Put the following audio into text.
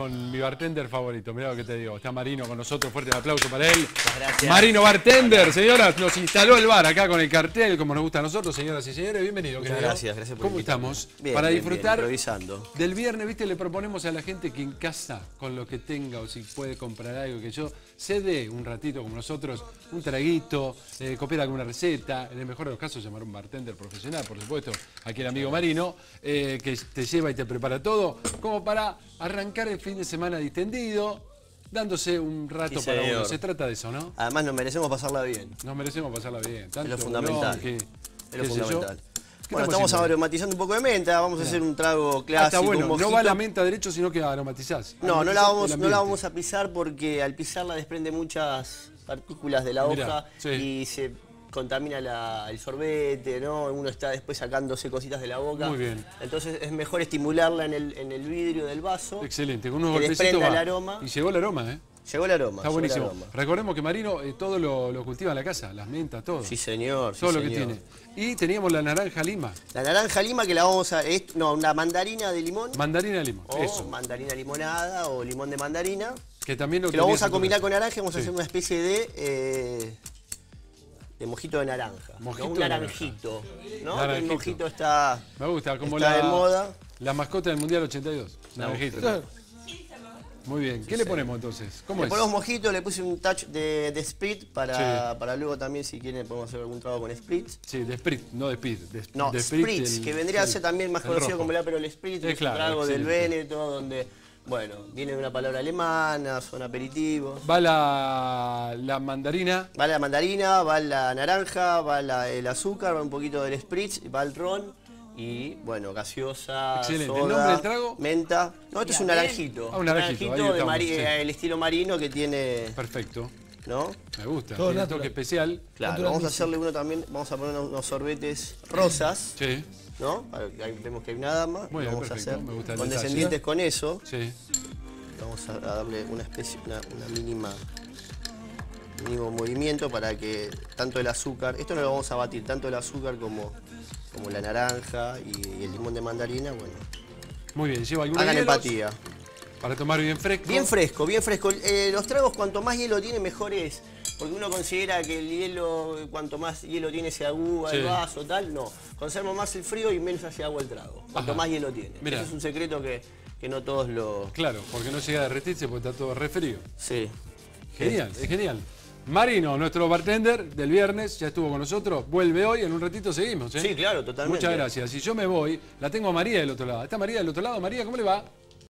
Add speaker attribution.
Speaker 1: Con mi bartender favorito, mirá lo que te digo. Está Marino con nosotros, fuerte el aplauso para él.
Speaker 2: Gracias.
Speaker 1: Marino Bartender, señoras, nos instaló el bar acá con el cartel, como nos gusta a nosotros, señoras y señores. Bienvenido,
Speaker 2: Muchas gracias, gracias por
Speaker 1: ¿Cómo
Speaker 2: invitarme.
Speaker 1: estamos?
Speaker 2: Bien,
Speaker 1: para
Speaker 2: bien,
Speaker 1: disfrutar
Speaker 2: bien,
Speaker 1: del viernes, viste, le proponemos a la gente que en casa, con lo que tenga o si puede comprar algo, que yo se dé un ratito como nosotros, un traguito, eh, copiar alguna receta, en el mejor de los casos llamar a un bartender profesional, por supuesto, aquí el amigo Marino, eh, que te lleva y te prepara todo, como para arrancar el fin de semana distendido, dándose un rato
Speaker 2: Sí,
Speaker 1: para uno. Se trata de eso, ¿no?
Speaker 2: Además nos merecemos pasarla bien.
Speaker 1: Nos merecemos pasarla bien. Tanto
Speaker 2: lo fundamental.
Speaker 1: que-
Speaker 2: Es lo fundamental.
Speaker 1: ¿Qué
Speaker 2: Bueno, estamos
Speaker 1: haciendo?
Speaker 2: aromatizando un poco de menta, vamos a hacer un trago clásico.
Speaker 1: está bueno,
Speaker 2: un
Speaker 1: no va la menta derecho, sino que aromatizás.
Speaker 2: No, no la, vamos, no la vamos a pisar porque al pisarla desprende muchas partículas de la
Speaker 1: Mirá,
Speaker 2: hoja
Speaker 1: sí.
Speaker 2: y se contamina la- el sorbete, ¿no? Uno está después sacándose cositas de la boca.
Speaker 1: Muy bien.
Speaker 2: Entonces es mejor estimularla en el, en el vidrio del vaso.
Speaker 1: Excelente, con unos
Speaker 2: Que desprenda
Speaker 1: va.
Speaker 2: el aroma.
Speaker 1: Y llegó el aroma, ¿eh?
Speaker 2: Llegó el aroma.
Speaker 1: Está buenísimo.
Speaker 2: aroma.
Speaker 1: Recordemos que Marino eh, todo lo, lo cultiva en la casa, las mentas, todo.
Speaker 2: Sí, señor. sí,
Speaker 1: todo lo que tiene. Y teníamos la naranja lima,
Speaker 2: La naranja lima que la vamos a... es- no, una mandarina de limón.
Speaker 1: mandarina de limón.
Speaker 2: o
Speaker 1: Eso.
Speaker 2: mandarina limonada o limón de mandarina.
Speaker 1: Que también lo
Speaker 2: Que lo vamos a combinar con naranja y vamos a hacer una especie de... eh, de mojito de naranja. ¿no?
Speaker 1: Mojito
Speaker 2: Un
Speaker 1: de
Speaker 2: naranjito. ¿no?
Speaker 1: Naranjito.
Speaker 2: El mojito está,
Speaker 1: Me gusta, como
Speaker 2: está
Speaker 1: la,
Speaker 2: de moda.
Speaker 1: la mascota del Mundial 82. Naranjito. Muy bien. ¿Qué le ponemos entonces? ¿Cómo
Speaker 2: Le
Speaker 1: es?
Speaker 2: ponemos mojito, le puse un touch de, de sprit para, para luego también, si quieren, podemos hacer algún trago con sprit.
Speaker 1: Sí, de Sprit, no de Speed. De,
Speaker 2: No,
Speaker 1: de
Speaker 2: spritz,
Speaker 1: el-
Speaker 2: que vendría a ser también más
Speaker 1: el
Speaker 2: conocido
Speaker 1: rojo.
Speaker 2: como el Aperol Spritz,
Speaker 1: Eh,
Speaker 2: es
Speaker 1: claro,
Speaker 2: un trago del. Véneto, donde, bueno, viene de una palabra alemana, son aperitivos.
Speaker 1: Va la, la mandarina.
Speaker 2: Va la mandarina, va la naranja, va la- el azúcar, va un poquito del spritz, va el ron y, bueno, gaseosa,
Speaker 1: Excelente. ¿El
Speaker 2: soda,
Speaker 1: nombre del trago?
Speaker 2: menta. No, esto es un naranjito.
Speaker 1: Ah, un naranjito,
Speaker 2: de
Speaker 1: estamos,
Speaker 2: mari-
Speaker 1: sí.
Speaker 2: eh, el estilo marino que tiene,
Speaker 1: Perfecto.
Speaker 2: ¿no?
Speaker 1: Me gusta.
Speaker 3: Todo
Speaker 1: Tiene un
Speaker 3: natural.
Speaker 1: toque especial.
Speaker 2: Claro, vamos a hacerle uno también, vamos a poner unos sorbetes rosas,
Speaker 1: Sí,
Speaker 2: ¿no? Ahí vemos que hay una dama.
Speaker 1: Muy
Speaker 2: vamos
Speaker 1: perfecto,
Speaker 2: a
Speaker 1: el
Speaker 2: condescendientes con eso.
Speaker 1: sí.
Speaker 2: Vamos a, darle una especie, una, una mínima mínimo movimiento para que tanto el azúcar, esto no lo vamos a batir, tanto el azúcar como, como la naranja y, y el limón de mandarina, bueno,
Speaker 1: Muy bien. Lleva algunos
Speaker 2: hagan empatía.
Speaker 1: para tomar bien fresco.
Speaker 2: Bien fresco, bien fresco. Eh, los tragos cuanto más hielo tiene mejor es, porque uno considera que el hielo, cuanto más hielo tiene se agua el vaso, tal, no. Conserva más el frío y menos hace agua el trago, cuanto
Speaker 1: Ajá.
Speaker 2: más hielo tiene.
Speaker 1: Mirá.
Speaker 2: Ese es un secreto que, que no todos lo...
Speaker 1: Claro, porque no llega a derretirse porque está todo refrío.
Speaker 2: Sí.
Speaker 1: Genial, es genial. Marino, nuestro bartender del viernes, ya estuvo con nosotros, vuelve hoy, en un ratito seguimos. ¿eh?
Speaker 2: Sí, claro, totalmente.
Speaker 1: Muchas gracias. Si yo me voy, la tengo a María del otro lado. ¿Está María del otro lado? María, ¿cómo le va?